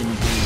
in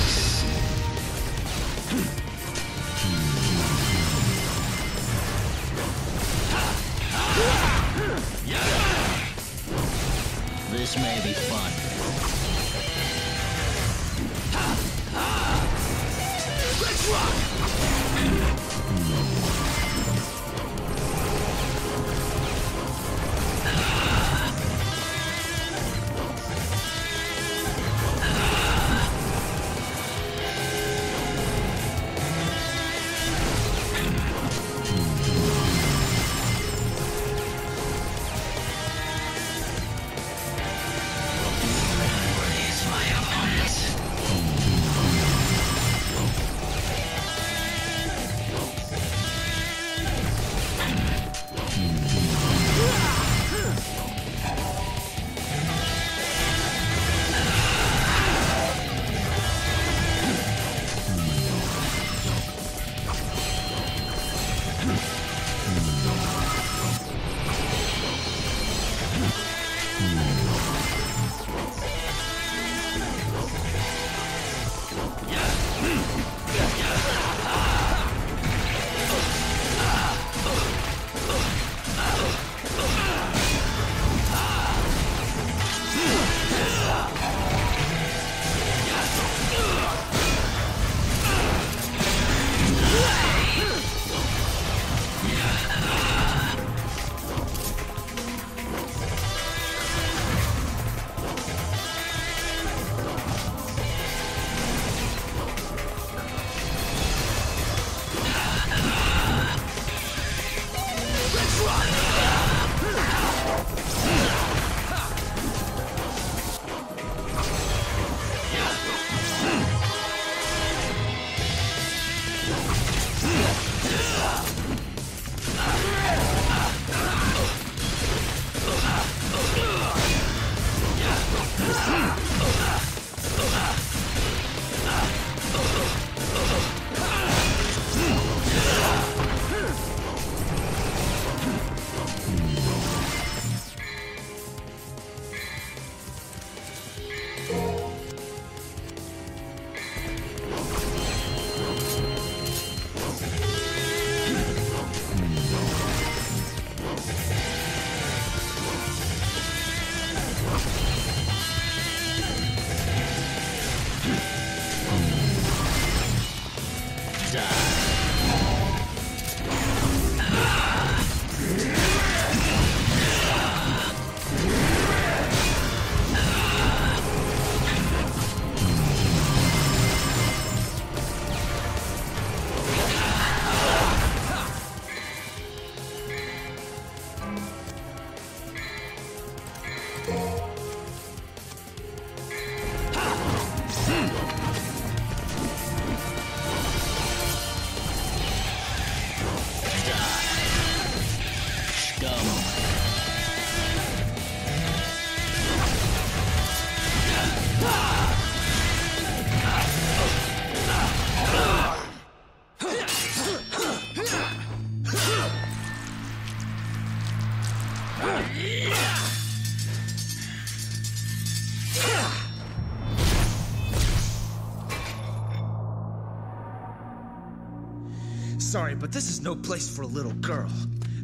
Sorry, but this is no place for a little girl.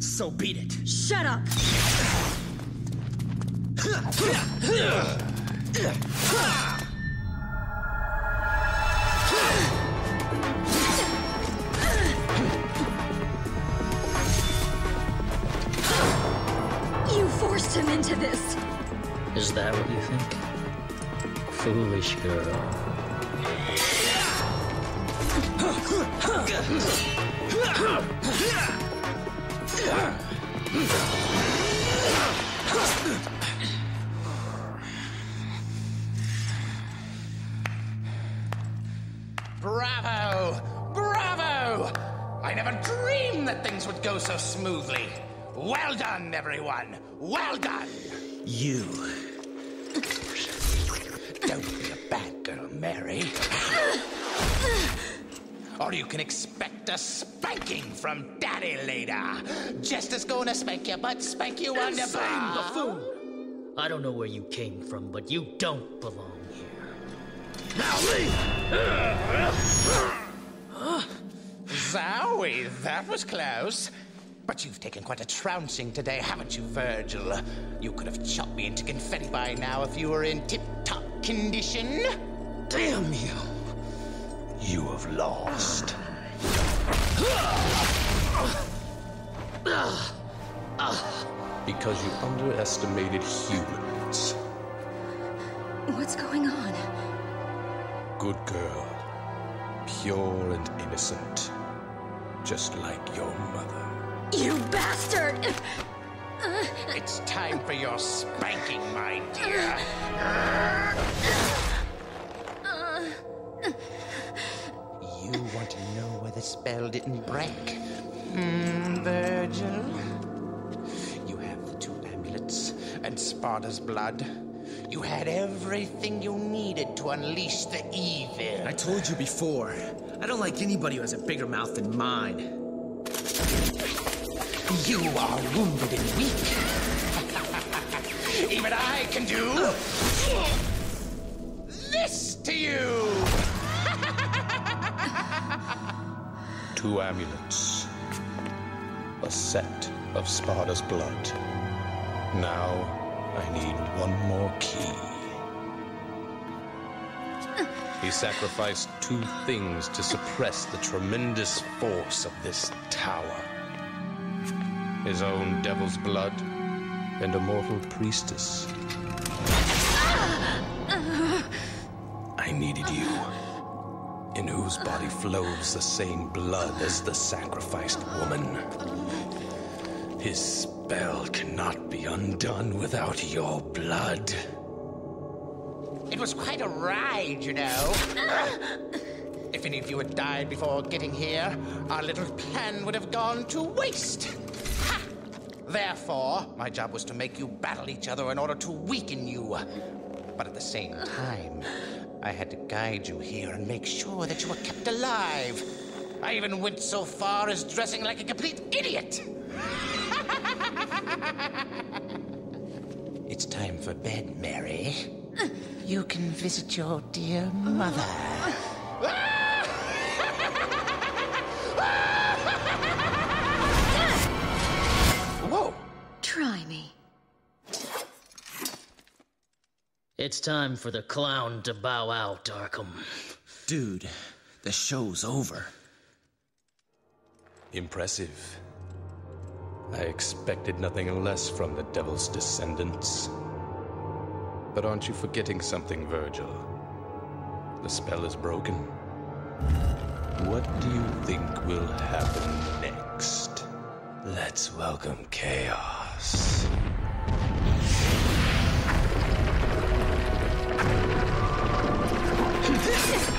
So beat it. Shut up! You forced him into this! Is that what you think? Foolish girl. Bravo! Bravo! I never dreamed that things would go so smoothly. Well done, everyone. Well done. You. Don't be a bad girl, Mary. or you can expect a spanking from Daddy later. Just as gonna spank you, but spank you on the butt. buffoon! I don't know where you came from, but you don't belong here. Now leave! Zowie, that was close. But you've taken quite a trouncing today, haven't you, Vergil? You could have chopped me into confetti by now if you were in tip-top condition. Damn you! You have lost. Ah. Because you underestimated humans. What's going on? Good girl. Pure and innocent. Just like your mother. You bastard! It's time for your spanking, my dear. Uh, uh, uh. You want to know why the spell didn't break? Hmm, Vergil? You have the two amulets and Sparda's blood. You had everything you needed to unleash the evil. I told you before, I don't like anybody who has a bigger mouth than mine. You are wounded and weak. Even I can do this to you. Two amulets. A set of Sparda's blood. Now, I need one more key. He sacrificed two things to suppress the tremendous force of this tower his own devil's blood and a mortal priestess. I needed you, whose body flows the same blood as the sacrificed woman. His spell cannot be undone without your blood. It was quite a ride, you know. If any of you had died before getting here, our little plan would have gone to waste. Ha! Therefore, my job was to make you battle each other in order to weaken you. But at the same time, I had to guide you here and make sure that you were kept alive. I even went so far as dressing like a complete idiot. it's time for bed, Mary. You can visit your dear mother. Ah! It's time for the clown to bow out, Arkham. Dude, the show's over. Impressive. I expected nothing less from the Devil's descendants. But aren't you forgetting something, Vergil? The spell is broken. What do you think will happen next? Let's welcome chaos. Yeah.